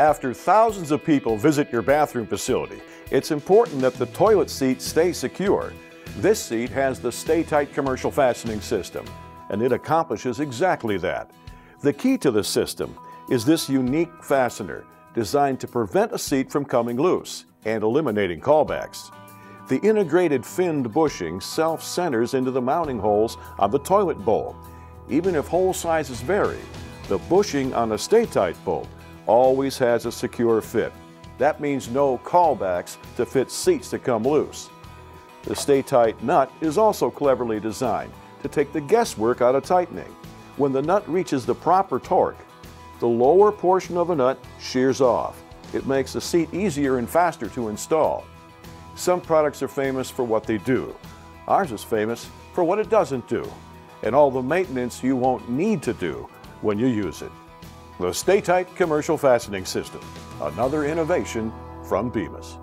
After thousands of people visit your bathroom facility, it's important that the toilet seat stay secure. This seat has the STA-TITE commercial fastening system, and it accomplishes exactly that. The key to the system is this unique fastener designed to prevent a seat from coming loose and eliminating callbacks. The integrated finned bushing self-centers into the mounting holes on the toilet bowl. Even if hole sizes vary, the bushing on a STA-TITE bolt always has a secure fit. That means no callbacks to fit seats that come loose. The STA-TITE nut is also cleverly designed to take the guesswork out of tightening. When the nut reaches the proper torque, the lower portion of a nut shears off. It makes the seat easier and faster to install. Some products are famous for what they do. Ours is famous for what it doesn't do, and all the maintenance you won't need to do when you use it. The STA-TITE Commercial Fastening System, another innovation from Bemis.